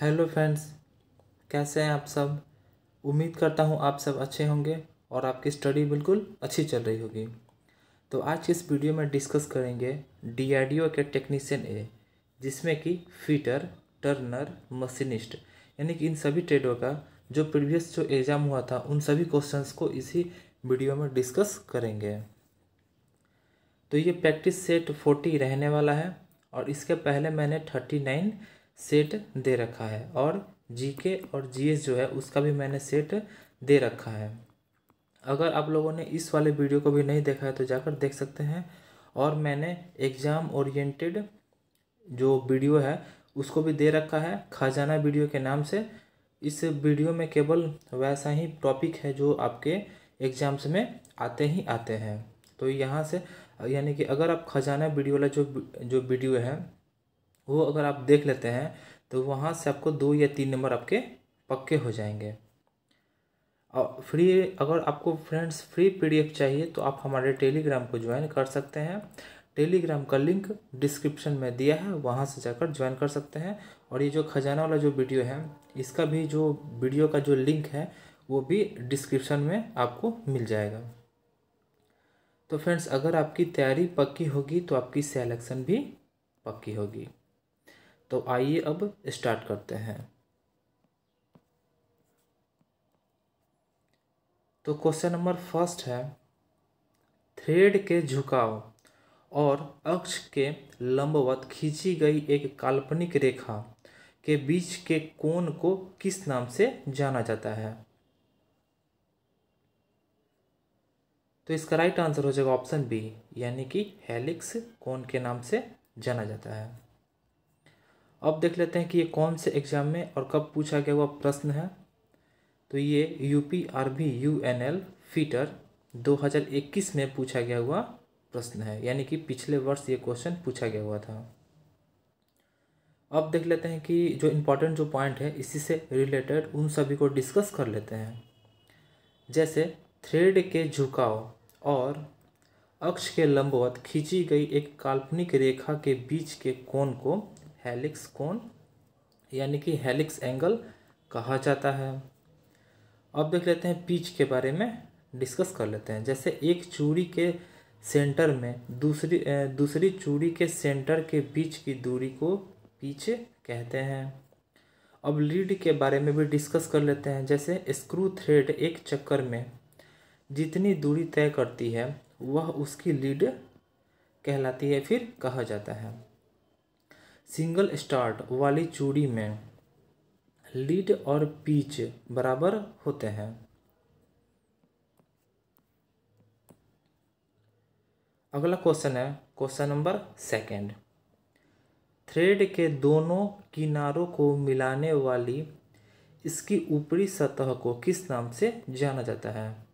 Hello friends कैसे हैं आप सब? उम्मीद करता हूँ आप सब अच्छे होंगे और आपकी स्टडी बिल्कुल अच्छी चल रही होगी। तो आज इस वीडियो में डिस्कस करेंगे डीआरडीओ के टेक्नीशियन ए जिसमें कि फीटर टर्नर मशीनिस्ट यानी कि इन सभी ट्रेडों का जो प्रीवियस जो एग्ज़ाम हुआ था, उन सभी क्वेश्चंस को इसी वीडियो में डिस्कस करेंगे। तो ये प्रैक्टिस सेट फोर्टी रहने वाला है और इसके पहले मैंने थर्टी नाइन सेट दे रखा है और जीके और जीएस जो है उसका भी मैंने सेट दे रखा है। अगर आप लोगों ने इस वाले वीडियो को भी नहीं देखा है तो जाकर देख सकते हैं। और मैंने एग्ज़ाम ओरिएंटेड जो वीडियो है उसको भी दे रखा है खजाना वीडियो के नाम से। इस वीडियो में केवल वैसा ही टॉपिक है जो आपके एग्ज़ाम्स में आते ही आते हैं। तो यहाँ से यानी कि अगर आप खजाना वीडियो वाला जो जो वीडियो है वो अगर आप देख लेते हैं तो वहाँ से आपको दो या तीन नंबर आपके पक्के हो जाएँगे। और फ्री अगर आपको फ्रेंड्स फ्री पीडीएफ चाहिए तो आप हमारे टेलीग्राम को ज्वाइन कर सकते हैं। टेलीग्राम का लिंक डिस्क्रिप्शन में दिया है, वहाँ से जाकर ज्वाइन कर सकते हैं। और ये जो खजाना वाला जो वीडियो है, इसका भी जो वीडियो का जो लिंक है, वो भी डिस्क्रिप्शन में आपको मिल जाएगा। तो फ्रेंड्स अगर आपकी तैयारी पक्की होगी तो आपकी सेलेक्शन भी पक्की होगी। तो आइए अब स्टार्ट करते हैं। तो क्वेश्चन नंबर फ़र्स्ट है थ्रेड के झुकाव और अक्ष के लंबवत खींची गई एक काल्पनिक रेखा के बीच के कोण को किस नाम से जाना जाता है? तो इसका राइट आंसर हो जाएगा ऑप्शन बी यानी कि हेलिक्स कोण के नाम से जाना जाता है। अब देख लेते हैं कि ये कौन से एग्ज़ाम में और कब पूछा गया हुआ प्रश्न है। तो ये U P R B U N L fitter 2021 में पूछा गया हुआ प्रश्न है। यानी कि पिछले वर्ष ये क्वेश्चन पूछा गया हुआ था। अब देख लेते हैं कि जो इम्पोर्टेंट जो पॉइंट है, इसी से रिलेटेड उन सभी को डिस्कस कर लेते हैं। जैसे थ्रेड के झुकाव और अक्ष के लंबवत खींची गई एक काल्पनिक रेखा के बीच के कोण को हेलिक्स कोण, यानी कि हेलिक्स एंगल कहा जाता है। अब देख लेते हैं पीच के बारे में डिस्कस कर लेते हैं। जैसे एक चूड़ी के सेंटर में दूसरी दूसरी चूड़ी के सेंटर के बीच की दूरी को पीच कहते हैं। अब लीड के बारे में भी डिस्कस कर लेते हैं। जैसे स्क्रू थ्रेड एक चक्कर में जितनी दूरी तय करती है, वह उसकी लीड कहलाती है, फिर कहा जाता है। सिंगल स्टार्ट वाली चूड़ी में लीड और पीच बराबर होते हैं। अगला क्वेश्चन है, क्वेश्चन नंबर सेकंड। थ्रेड के दोनों किनारों को मिलाने वाली इसकी ऊपरी सतह को किस नाम से जाना जाता है?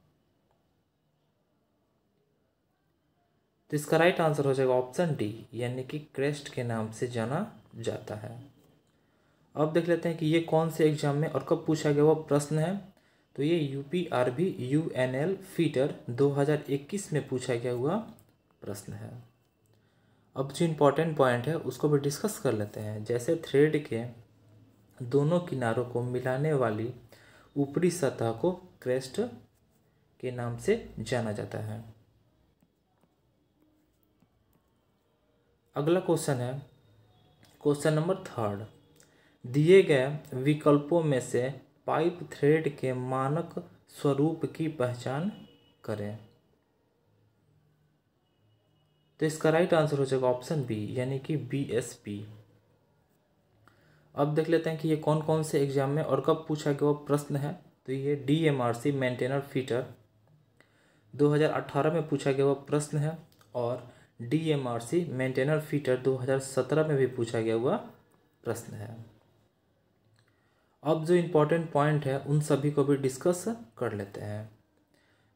तो इसका राइट आंसर हो जाएगा ऑप्शन डी यानी कि क्रेस्ट के नाम से जाना जाता है। अब देख लेते हैं कि ये कौन से एग्ज़ाम में और कब पूछा गया वो प्रश्न है। तो ये U P R B U N L fitter 2021 में पूछा गया हुआ प्रश्न है। अब जो इम्पोर्टेंट पॉइंट है, उसको भी डिस्कस कर लेते हैं। जैसे थ्रेड के दोनों किनारों को मिलाने वाली ऊपरी सतह को क्रेस्ट के नाम से जाना जाता है। अगला क्वेश्चन है। Question number third. दिए गए विकल्पों में से पाइप थ्रेड के मानक स्वरूप की पहचान करें। तो इसका राइट आंसर हो जाएगा ऑप्शन बी यानी कि बी एस पी अब देख लेते हैं कि ये कौन कौन से एग्ज़ाम में और कब पूछा गया प्रश्न है। तो ये D M R C maintainer fitter 2018 में पूछा गया प्रश्न है और D M R C maintainer fitter 2017 में भी पूछा गया हुआ प्रश्न है। अब जो इम्पोर्टेंट पॉइंट है, उन सभी को भी डिस्कस कर लेते हैं।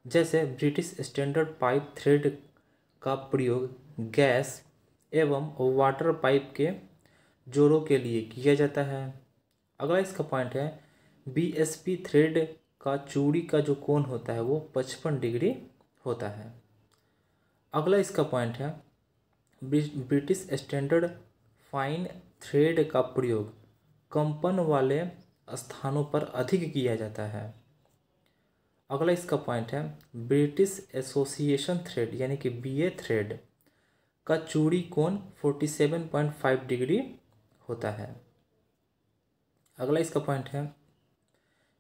जैसे ब्रिटिश स्टैंडर्ड पाइप थ्रेड का प्रयोग गैस एवं वाटर पाइप के जोड़ों के लिए किया जाता है। अगला इसका पॉइंट है बी एस पी थ्रेड का चूड़ी का जो कोण होता है, वो पचपन डिग्री होता है। अगला इसका पॉइंट है ब्रिटिश स्टैंडर्ड फाइन थ्रेड का प्रयोग कंपन वाले स्थानों पर अधिक किया जाता है। अगला इसका पॉइंट है, ब्रिटिश एसोसिएशन थ्रेड यानी कि बी ए थ्रेड का चूड़ी कोण 47.5 डिग्री होता है। अगला इसका पॉइंट है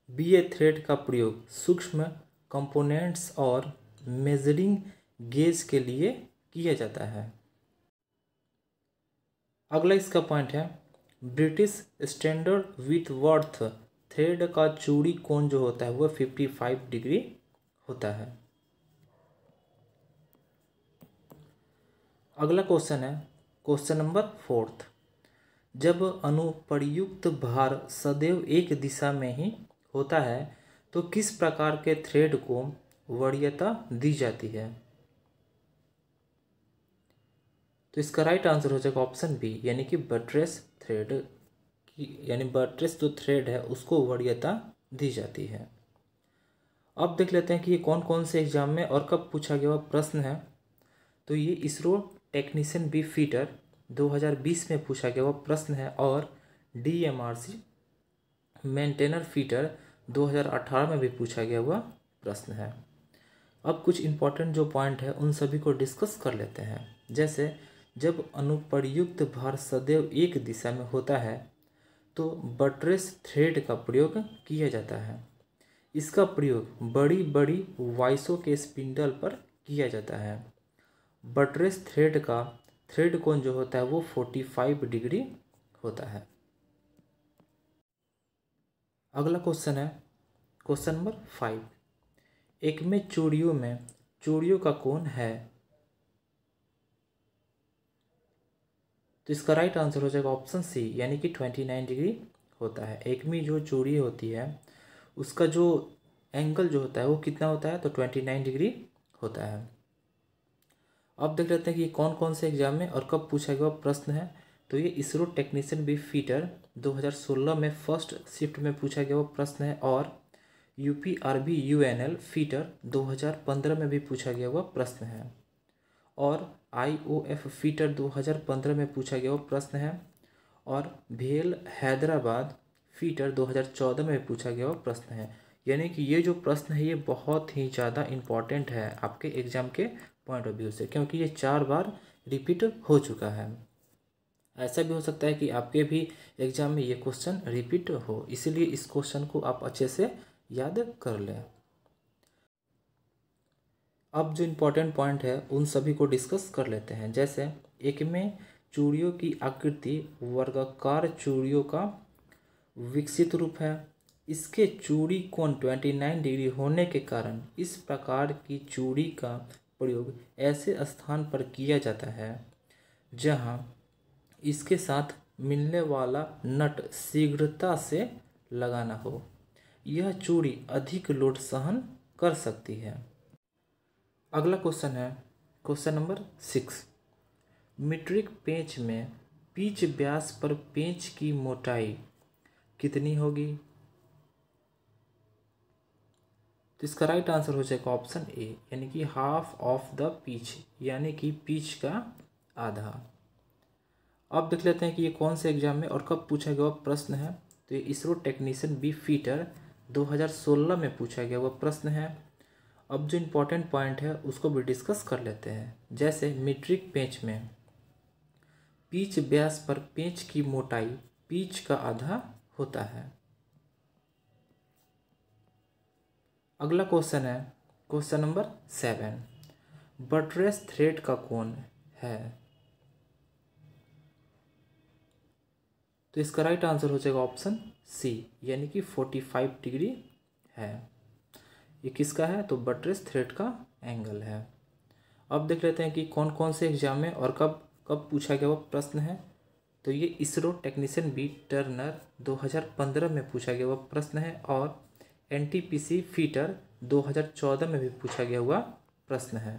बी ए थ्रेड का प्रयोग सूक्ष्म कंपोनेंट्स और मेजरिंग गेज के लिए किया जाता है। अगला इसका पॉइंट है। British standard Whitworth thread का चूड़ी कोण जो होता है वह फिफ्टी फाइव डिग्री होता है। अगला क्वेश्चन है। क्वेश्चन नंबर फोर्थ जब अनुप्रयुक्त भार सदैव एक दिशा में ही होता है तो किस प्रकार के थ्रेड को वरीयता दी जाती है? तो इसका राइट आंसर हो जाएगा ऑप्शन बी यानी कि बट्रेस थ्रेड की, यानी बट्रेस जो थ्रेड है, उसको वरीयता दी जाती है। अब देख लेते हैं कि ये कौन कौन से एग्ज़ाम में और कब पूछा गया हुआ प्रश्न है। तो ये इसरो टेक्नीशियन बी फीटर 2020 में पूछा गया हुआ प्रश्न है और D M R C maintainer fitter 2018 में भी पूछा गया हुआ प्रश्न है। अब कुछ इम्पोर्टेंट जो पॉइंट है, उन सभी को डिस्कस कर लेते हैं। जैसे जब अनुप्रयुक्त भार सदैव एक दिशा में होता है तो बट्रेस थ्रेड का प्रयोग किया जाता है। इसका प्रयोग बड़ी बड़ी वाइसों के स्पिंडल पर किया जाता है। बट्रेस थ्रेड का थ्रेड कोण जो होता है, वो फोर्टी फाइव डिग्री होता है। अगला क्वेश्चन है, क्वेश्चन नंबर फाइव। एक में चूड़ियों में, चूड़ियों का कोण है तो इसका राइट आंसर हो जाएगा ऑप्शन सी यानी कि ट्वेंटी नाइन डिग्री होता है। एक में जो चूड़ी होती है, उसका जो एंगल जो होता है, वो कितना होता है? तो ट्वेंटी नाइन डिग्री होता है। अब देख लेते हैं कि कौन कौन से एग्ज़ाम में और कब पूछा गया प्रश्न है। तो ये इसरो टेक्नीशियन बी फीटर 2016 में फ़र्स्ट शिफ्ट में पूछा गया वो प्रश्न है और U P R B U N L fitter 2015 में भी पूछा गया हुआ प्रश्न है। और आई ओ एफ़ फीटर 2015 में पूछा गया वो प्रश्न है। और भेल हैदराबाद फीटर 2014 में पूछा गया वो प्रश्न है। यानी कि ये जो प्रश्न है, ये बहुत ही ज़्यादा इंपॉर्टेंट है आपके एग्ज़ाम के पॉइंट ऑफ़ व्यू से, क्योंकि ये चार बार रिपीट हो चुका है। ऐसा भी हो सकता है कि आपके भी एग्ज़ाम में ये क्वेश्चन रिपीट हो, इसीलिए इस क्वेश्चन को आप अच्छे से याद कर लें। अब जो इम्पोर्टेंट पॉइंट है, उन सभी को डिस्कस कर लेते हैं। जैसे, एक में चूड़ियों की आकृति वर्गाकार चूड़ियों का विकसित रूप है। इसके चूड़ी कोण 29 डिग्री होने के कारण इस प्रकार की चूड़ी का प्रयोग ऐसे स्थान पर किया जाता है, जहाँ इसके साथ मिलने वाला नट शीघ्रता से लगाना हो। यह चूड़ी अधिक लोड सहन कर सकती है। अगला क्वेश्चन है, क्वेश्चन नंबर सिक्स। मीट्रिक पेंच में पीच व्यास पर पेंच की मोटाई कितनी होगी? तो इसका राइट आंसर हो जाएगा ऑप्शन ए यानी कि हाफ़ ऑफ़ द पीच यानी कि पीच का आधा। अब देख लेते हैं कि ये कौन से एग्ज़ाम में, और कब पूछा गया प्रश्न है। तो ये इसरो टेक्नीशियन बी फीटर 2016 में पूछा गया वह प्रश्न है। अब जो इम्पोर्टेंट पॉइंट है, उसको भी डिस्कस कर लेते हैं। जैसे मीट्रिक पेंच में। पीच व्यास पर पेंच की मोटाई, पीच का आधा होता है। अगला क्वेश्चन है। Question number seven buttress thread का कोण है। तो इसका राइट आंसर हो जाएगा ऑप्शन सी यानी कि फोर्टी फाइव डिग्री है। ये किसका है? तो बटरेस थ्रेड का एंगल है। अब देख लेते हैं कि कौन कौन से एग्ज़ाम में और कब कब पूछा गया वो प्रश्न है। तो ये इसरो टेक्नीशियन बी टर्नर 2015 में पूछा गया हुआ प्रश्न है और N T P C fitter 2014 में भी पूछा गया हुआ प्रश्न है।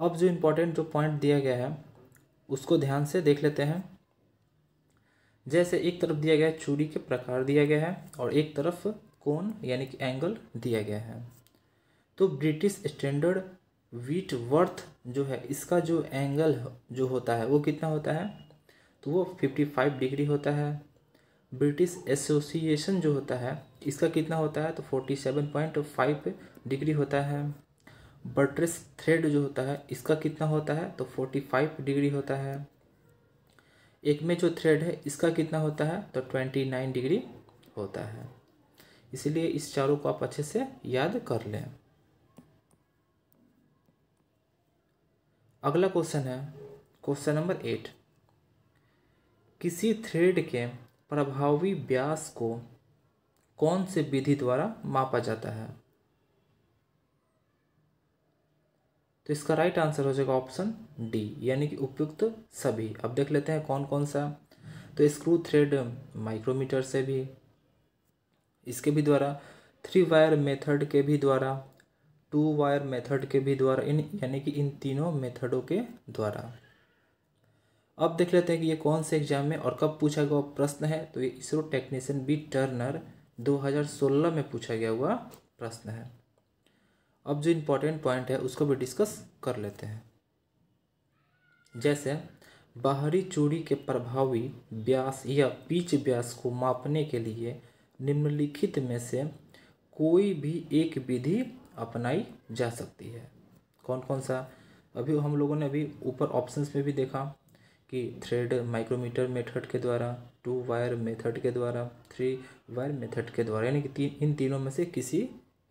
अब जो इम्पोर्टेंट जो पॉइंट दिया गया है, उसको ध्यान से देख लेते हैं। जैसे एक तरफ़ दिया गया है, चूड़ी के प्रकार दिया गया है और एक तरफ़ कोण यानी कि एंगल दिया गया है। तो ब्रिटिश स्टैंडर्ड वीट वर्थ जो है, इसका जो एंगल जो होता है, वो कितना होता है? तो वो फिफ्टी फाइव डिग्री होता है। ब्रिटिश एसोसिएशन जो होता है, इसका कितना होता है? तो forty seven point five degree होता है। बट्रेस थ्रेड जो होता है, इसका कितना होता है? तो फोर्टी फाइव डिग्री होता है। एक में जो थ्रेड है, इसका कितना होता है? तो ट्वेंटी नाइन डिग्री होता है। इसीलिए इस चारों को आप अच्छे से याद कर लें। अगला क्वेश्चन है, क्वेश्चन नंबर एट। किसी थ्रेड के प्रभावी व्यास को कौन से विधि द्वारा मापा जाता है? तो इसका राइट आंसर हो जाएगा ऑप्शन डी यानी कि उपयुक्त सभी। अब देख लेते हैं कौन कौन सा। तो स्क्रू थ्रेड माइक्रोमीटर से भी इसके भी द्वारा थ्री वायर मेथड के भी द्वारा टू वायर मेथड के भी द्वारा, इन, यानी कि इन तीनों मेथडों के द्वारा। अब देख लेते हैं कि ये कौन से एग्ज़ाम में और कब पूछा गया प्रश्न है। तो ये इसरो टेक्नीशियन बी टर्नर 2016 में पूछा गया हुआ प्रश्न है। अब जो इम्पोर्टेंट पॉइंट है, उसको भी डिस्कस कर लेते हैं। जैसे, बाहरी चूड़ी के प्रभावी व्यास या पीच व्यास को मापने के लिए निम्नलिखित में से कोई भी एक विधि अपनाई जा सकती है। कौन कौन सा? अभी हम लोगों ने अभी ऊपर ऑप्शंस में भी देखा कि थ्रेड माइक्रोमीटर मेथड के द्वारा टू वायर मेथड के द्वारा थ्री वायर मेथड के द्वारा, यानी कि तीन, इन तीनों में से किसी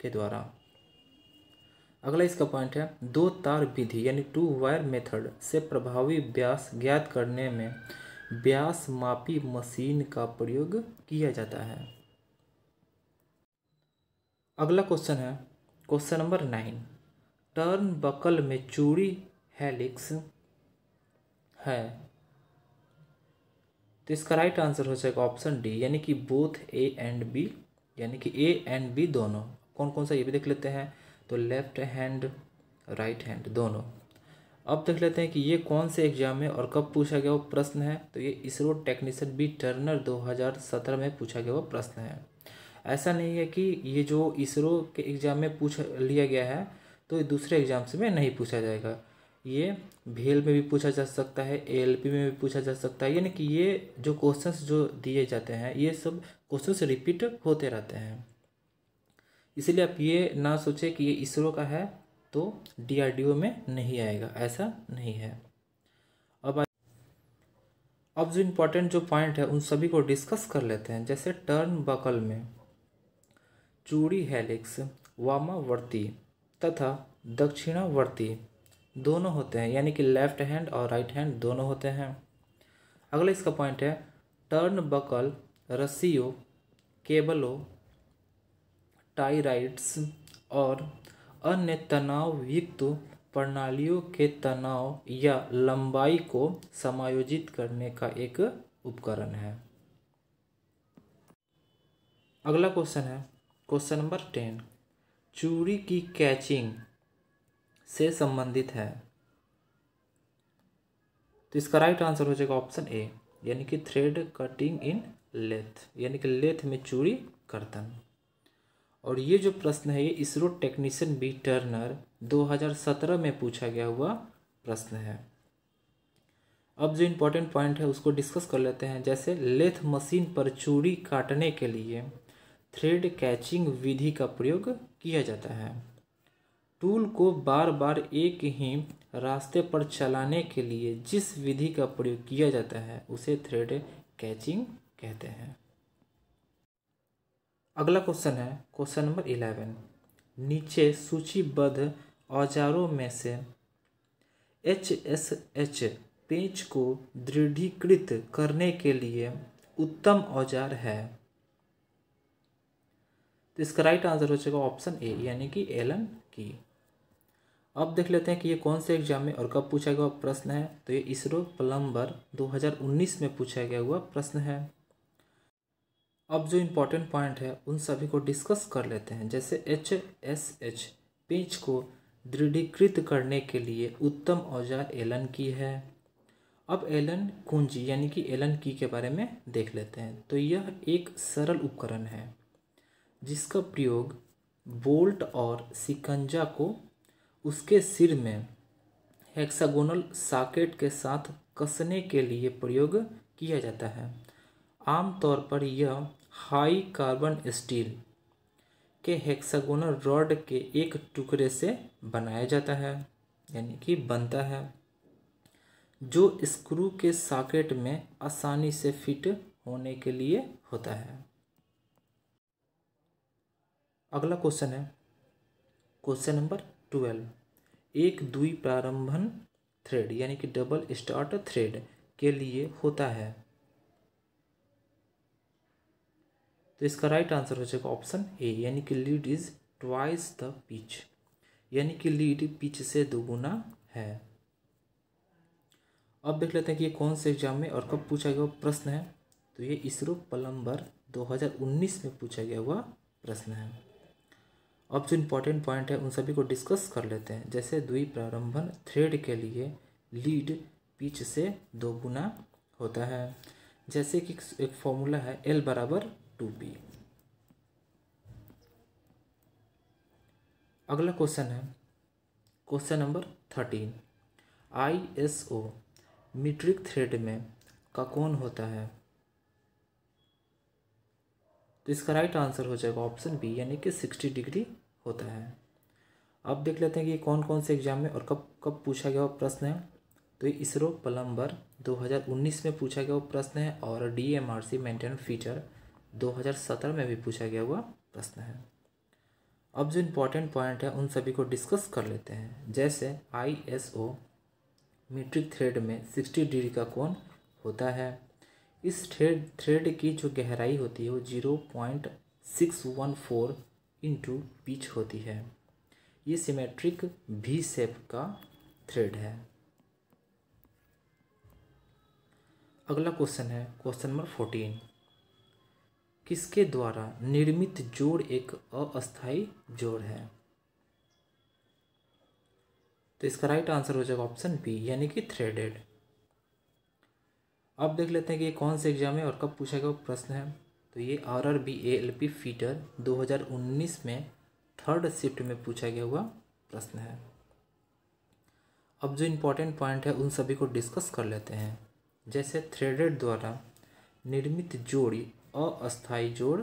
के द्वारा। अगला इसका पॉइंट है, दो तार विधि, यानी टू वायर मेथड से प्रभावी व्यास ज्ञात करने में व्यास मापी मशीन का प्रयोग किया जाता है। अगला क्वेश्चन है। Question number nine. Turn buckle में चूड़ी हेलिक्स है। तो इसका राइट आंसर हो जाएगा ऑप्शन डी यानी कि बोथ ए एंड बी यानी कि ए एंड बी दोनों। कौन कौन सा ये भी देख लेते हैं। तो लेफ़्ट हैंड राइट हैंड दोनों। अब देख लेते हैं कि ये कौन से एग्ज़ाम में और कब पूछा गया वो प्रश्न है। तो ये इसरो टेक्नीशियन बी टर्नर 2017 में पूछा गया वो प्रश्न है। ऐसा नहीं है कि ये जो इसरो के एग्ज़ाम में पूछ लिया गया है तो दूसरे एग्ज़ाम्स में नहीं पूछा जाएगा। ये भेल में भी पूछा जा सकता है ए में भी पूछा जा सकता है, यानी कि ये जो क्वेश्चंस जो दिए जाते हैं, ये सब क्वेश्चंस रिपीट होते रहते हैं। इसलिए आप ये ना सोचें कि ये इसरो का है तो डीआरडीओ में नहीं आएगा। ऐसा नहीं है। अब अब जो इम्पोर्टेंट जो पॉइंट है, उन सभी को डिस्कस कर लेते हैं, जैसे टर्न बकल में। चूड़ी हेलिक्स वामावर्ती तथा दक्षिणावर्ती दोनों होते हैं, यानी कि लेफ़्ट हैंड और राइट हैंड दोनों होते हैं। अगला इसका पॉइंट है टर्न बकल रस्सियों, केबलों, टाइराइड्स और अन्य तनाव युक्त प्रणालियों के तनाव या लंबाई को समायोजित करने का एक उपकरण है। अगला क्वेश्चन है क्वेश्चन नंबर टेन चूड़ी की कैचिंग से संबंधित है। तो इसका राइट आंसर हो जाएगा ऑप्शन ए यानी कि थ्रेड कटिंग इन लेथ यानी कि लेथ में चूड़ी कर्तन। और ये जो प्रश्न है, ये इसरो टेक्नीशियन बी टर्नर 2017 में पूछा गया हुआ प्रश्न है। अब जो इम्पोर्टेंट पॉइंट है, उसको डिस्कस कर लेते हैं। जैसे लेथ मशीन पर चूड़ी काटने के लिए थ्रेड कैचिंग विधि का प्रयोग किया जाता है। टूल को बार बार एक ही रास्ते पर चलाने के लिए जिस विधि का प्रयोग किया जाता है, उसे थ्रेड कैचिंग कहते हैं। अगला क्वेश्चन है क्वेश्चन नंबर इलेवन नीचे सूचीबद्ध औजारों में से एच एस एच पेंच को दृढ़ीकृत करने के लिए उत्तम औज़ार है। तो इसका राइट आंसर हो जाएगा ऑप्शन ए यानी कि एलन की अब देख लेते हैं कि ये कौन से एग्ज़ाम में और कब पूछा गया प्रश्न है। तो ये इसरो प्लम्बर 2019 में पूछा गया हुआ प्रश्न है। अब जो इम्पोर्टेंट पॉइंट है, उन सभी को डिस्कस कर लेते हैं। जैसे एच एस एच पेंच को दृढ़ीकृत करने के लिए उत्तम औज़ार एलन की है। अब एलन कुंजी यानी कि एलन की के बारे में देख लेते हैं। तो यह एक सरल उपकरण है। जिसका प्रयोग बोल्ट और सिकंजा को उसके सिर में हेक्सागोनल साकेट के साथ कसने के लिए प्रयोग किया जाता है। आमतौर पर यह हाई कार्बन स्टील के हेक्सागोनल रॉड के एक टुकड़े से बनाया जाता है, यानी कि बनता है, जो स्क्रू के साकेट में आसानी से फिट होने के लिए होता है। अगला क्वेश्चन है। Question number twelve. एक दुई प्रारंभन थ्रेड यानी कि डबल स्टार्ट थ्रेड के लिए होता है। तो इसका राइट आंसर हो जाएगा ऑप्शन ए यानी कि lead is twice the pitch यानी कि लीड पिच से दोगुना है। अब देख लेते हैं कि ये कौन से एग्ज़ाम में और कब पूछा गया प्रश्न है। तो ये इसरो पलम्बर 2019 में पूछा गया हुआ प्रश्न है। अब जो इम्पोर्टेंट पॉइंट है, उन सभी को डिस्कस कर लेते हैं। जैसे द्वि प्रारंभन थ्रेड के लिए लीड पिच से दो गुना होता है। जैसे कि एक फॉर्मूला है एल बराबर टू पी अगला क्वेश्चन है। Question number thirteen I S O metric thread में का कौन होता है? तो इसका राइट आंसर हो जाएगा ऑप्शन बी यानी कि सिक्सटी डिग्री होता है। अब देख लेते हैं कि कौन कौन से एग्ज़ाम में और कब कब पूछा गया प्रश्न है। तो इसरो पलम्बर 2019 में पूछा गया प्रश्न है और D M R C maintain feature 2017 में भी पूछा गया हुआ प्रश्न है। अब जो इम्पोर्टेंट पॉइंट है, उन सभी को डिस्कस कर लेते हैं। जैसे I S O metric thread में 60 डिग्री का कोण होता है। इस थ्रेड थ्रेड की जो गहराई होती है वो zero point six one four into pitch होती है। ये सिमेट्रिक भी शेप का थ्रेड है। अगला क्वेश्चन है क्वेश्चन नंबर फोर्टीन किसके द्वारा निर्मित जोड़ एक अस्थायी जोड़ है? तो इसका राइट आंसर हो जाएगा ऑप्शन बी यानी कि थ्रेडेड अब देख लेते हैं कि ये कौन से एग्ज़ाम है और कब पूछा गया प्रश्न है। तो ये R R B A L P fitter 2019 में थर्ड शिफ्ट में पूछा गया हुआ प्रश्न है। अब जो इम्पोर्टेंट पॉइंट है, उन सभी को डिस्कस कर लेते हैं। जैसे थ्रेडेड द्वारा निर्मित जोड़ी अस्थायी जोड़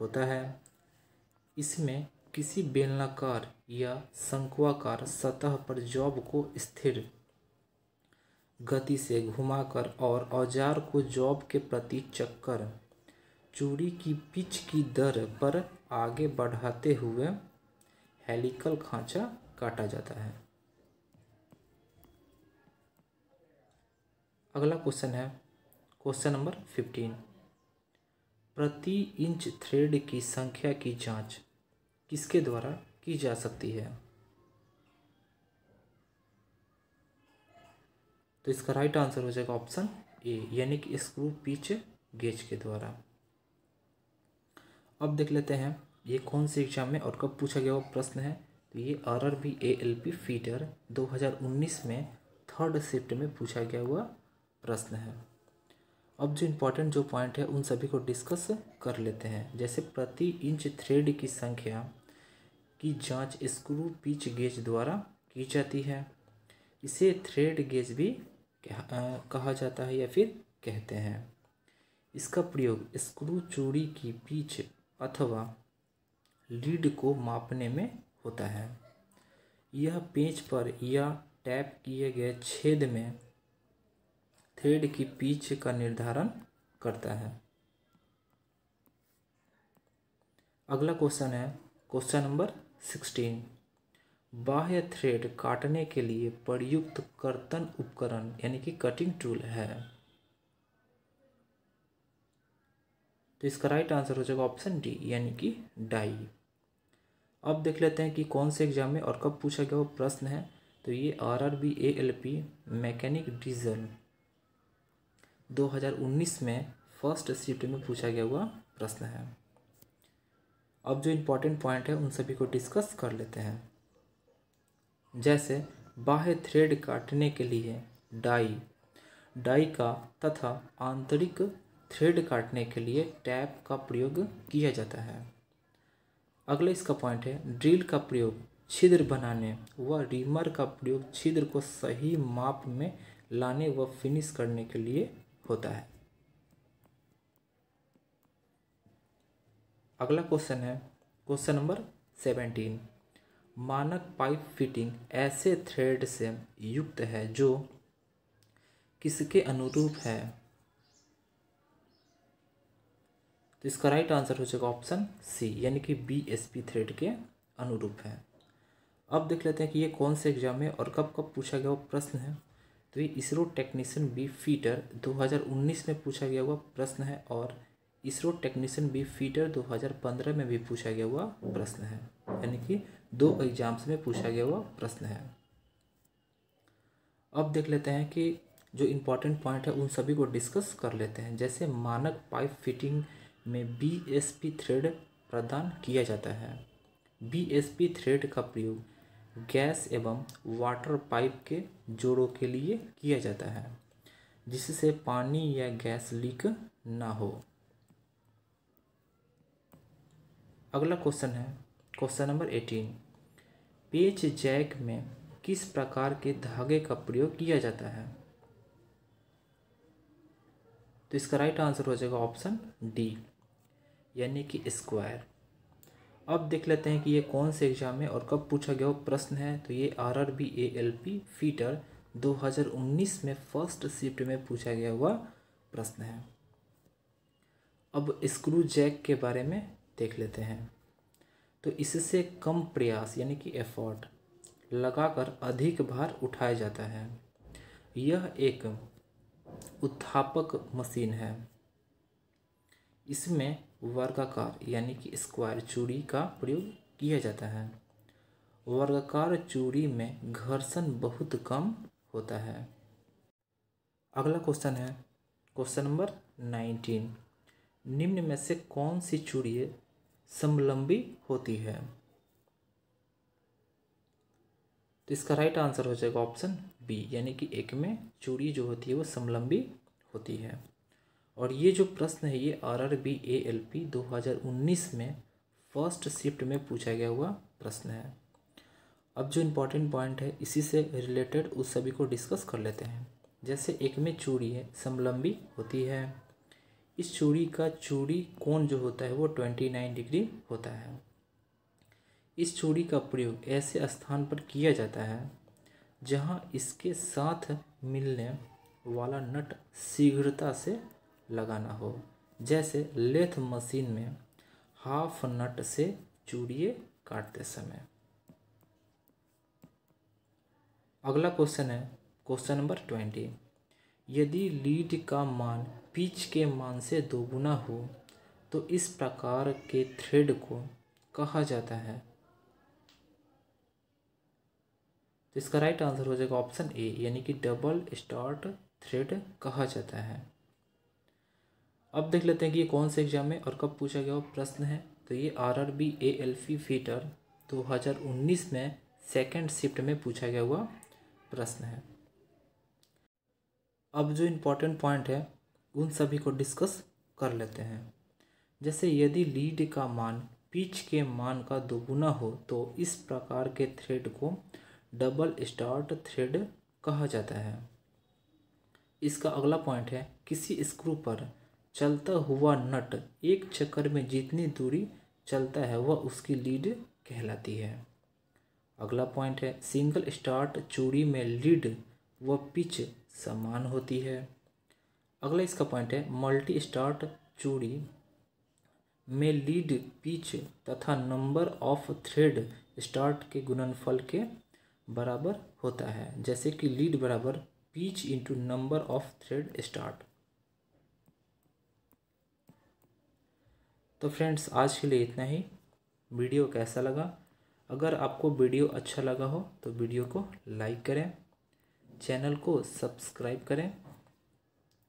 होता है। इसमें किसी बेलनाकार या शंक्वाकार सतह पर जॉब को स्थिर गति से घुमाकर और औज़ार को जॉब के प्रति चक्कर। चूड़ी की पिच की दर पर आगे बढ़ाते हुए हेलिकल खांचा काटा जाता है। अगला क्वेश्चन है, क्वेश्चन नंबर फिफ्टीन। प्रति इंच थ्रेड की संख्या की जाँच किसके द्वारा की जा सकती है? तो इसका राइट आंसर हो जाएगा ऑप्शन ए यानी कि स्क्रू पिच गेज के द्वारा। अब देख लेते हैं, ये कौन से एग्ज़ाम में, और कब पूछा गया वो प्रश्न है। तो ये R B A L P fitter 2019 में थर्ड शिफ्ट में पूछा गया हुआ प्रश्न है। अब जो इम्पोर्टेंट जो पॉइंट है, उन सभी को डिस्कस कर लेते हैं। जैसे प्रति इंच थ्रेड की संख्या की जाँच स्क्रू पिच गेज द्वारा की जाती है। इसे थ्रेड गेज भी कहा जाता है या फिर कहते हैं। इसका प्रयोग स्क्रू चूड़ी की पिच अथवा लीड को मापने में होता है। यह पेंच पर या टैप किए गए छेद में थ्रेड की पिच का निर्धारण करता है। अगला क्वेश्चन है, क्वेश्चन नंबर सिक्सटीन। बाह्य थ्रेड काटने के लिए प्रयुक्त कर्तन उपकरण, यानी कि कटिंग टूल है। तो इसका राइट आंसर हो जाएगा ऑप्शन डी यानी कि डाई अब देख लेते हैं कि कौन से एग्ज़ाम में और कब पूछा गया वो प्रश्न है। तो ये R R B A L P mechanic diesel 2019 में फ़र्स्ट शिफ्ट में पूछा गया हुआ प्रश्न है। अब जो इम्पोर्टेंट पॉइंट है, उन सभी को डिस्कस कर लेते हैं। जैसे बाह्य थ्रेड काटने के लिए डाई डाई का तथा आंतरिक थ्रेड काटने के लिए टैप का प्रयोग किया जाता है। अगला इसका पॉइंट है ड्रिल का प्रयोग, छिद्र बनाने व रीमर का प्रयोग छिद्र को सही माप में लाने व फिनिश करने के लिए होता है। अगला क्वेश्चन है क्वेश्चन नंबर सेवेंटीन मानक पाइप फिटिंग ऐसे थ्रेड से युक्त है जो किसके अनुरूप है? तो इसका राइट आंसर हो जाएगा ऑप्शन सी यानी कि बी एस पी थ्रेड के अनुरूप है। अब देख लेते हैं कि ये कौन से एग्ज़ाम में और कब कब पूछा गया वो प्रश्न है। तो ये इसरो टेक्नीशियन बी फीटर 2019 में पूछा गया हुआ प्रश्न है और इसरो टेक्नीशियन बी फीटर 2015 में भी पूछा गया हुआ प्रश्न है। यानी कि दो एग्ज़ाम्स में पूछा गया हुआ प्रश्न है। अब देख लेते हैं कि जो इम्पोर्टेंट पॉइंट है, उन सभी को डिस्कस कर लेते हैं। जैसे मानक पाइप फिटिंग में बी एस पी थ्रेड प्रदान किया जाता है। बी एस पी थ्रेड का प्रयोग गैस एवं वाटर पाइप के जोड़ों के लिए किया जाता है, जिससे पानी या गैस लीक ना हो। अगला क्वेश्चन है क्वेश्चन नंबर एटीन पेच जैक में किस प्रकार के धागे का प्रयोग किया जाता है? तो इसका राइट आंसर हो जाएगा ऑप्शन डी यानी कि स्क्वायर अब देख लेते हैं कि ये कौन से एग्ज़ाम में और कब पूछा गया प्रश्न है। तो ये R R B A L P fitter 2019 में फ़र्स्ट शिफ्ट में पूछा गया हुआ प्रश्न है। अब स्क्रू जैक के बारे में देख लेते हैं। तो इससे कम प्रयास, यानी कि एफर्ट लगाकर अधिक भार उठाया जाता है। यह एक उत्थापक मशीन है। इसमें वर्गाकार, यानी कि स्क्वायर चूड़ी का प्रयोग किया जाता है। वर्गाकार चूड़ी में घर्षण बहुत कम होता है। अगला क्वेश्चन है। क्वेश्चन नंबर नाइनटीन निम्न में से कौन सी चूड़ी समलंबी होती है। तो इसका राइट आंसर हो जाएगा ऑप्शन बी यानी कि एक में चूड़ी जो होती है वो समलंबी होती है। और ये जो प्रश्न है, ये R R B A L P दो हज़ार उन्नीस में फ़र्स्ट शिफ्ट में पूछा गया हुआ प्रश्न है। अब जो इम्पोर्टेंट पॉइंट है, इसी से रिलेटेड उस सभी को डिस्कस कर लेते हैं। जैसे एक में चूड़ी है, समलंबी होती है। इस चूड़ी का चूड़ी कोण जो होता है वो ट्वेंटी नाइन डिग्री होता है। इस चूड़ी का प्रयोग ऐसे स्थान पर किया जाता है जहाँ इसके साथ मिलने वाला नट शीघ्रता से लगाना हो। जैसे लेथ मशीन में हाफ़ नट से चूड़िए काटते समय। अगला क्वेश्चन है, क्वेश्चन नंबर ट्वेंटी यदि लीड का मान पिच के मान से दोगुना हो तो इस प्रकार के थ्रेड को कहा जाता है। तो इसका राइट आंसर हो जाएगा ऑप्शन ए यानी कि डबल स्टार्ट थ्रेड कहा जाता है। अब देख लेते हैं कि ये कौन से एग्ज़ाम में और कब पूछा गया प्रश्न है। तो ये R R B A L P fitter दो हज़ार उन्नीस में सेकेंड शिफ्ट में पूछा गया हुआ प्रश्न है। अब जो इम्पोर्टेंट पॉइंट है उन सभी को डिस्कस कर लेते हैं। जैसे यदि लीड का मान पिच के मान का दोगुना हो तो इस प्रकार के थ्रेड को डबल स्टार्ट थ्रेड कहा जाता है। इसका अगला पॉइंट है, किसी स्क्रू पर चलता हुआ नट एक चक्कर में जितनी दूरी चलता है, वह उसकी लीड कहलाती है। अगला पॉइंट है सिंगल स्टार्ट चूड़ी में लीड व पिच समान होती है। अगला इसका पॉइंट है मल्टी स्टार्ट चूड़ी में लीड पिच तथा नंबर ऑफ़ थ्रेड स्टार्ट के गुणनफल के बराबर होता है। जैसे कि लीड बराबर pitch into number of thread start तो फ्रेंड्स आज के लिए इतना ही। वीडियो कैसा लगा? अगर आपको वीडियो अच्छा लगा हो तो वीडियो को लाइक करें। चैनल को सब्सक्राइब करें।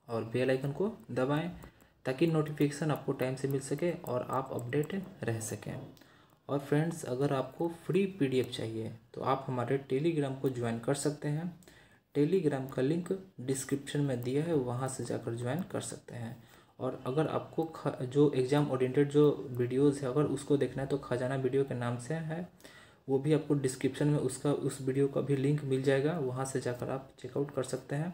और बेल आइकन को दबाएँ ताकि नोटिफिकेशन आपको टाइम से मिल सके और आप अपडेट रह सकें। और फ्रेंड्स अगर आपको फ्री पीडीएफ चाहिए तो आप हमारे टेलीग्राम को ज्वाइन कर सकते हैं। टेलीग्राम का लिंक डिस्क्रिप्शन में दिया है, वहाँ से जाकर ज्वाइन कर सकते हैं। और अगर आपको जो एग्ज़ाम ओरिएंटेड जो वीडियोज़ है, अगर उसको देखना है तो खजाना वीडियो के नाम से है। वो भी आपको डिस्क्रिप्शन में उसका, उस वीडियो का भी लिंक मिल जाएगा। वहाँ से जाकर आप चेकआउट कर सकते हैं।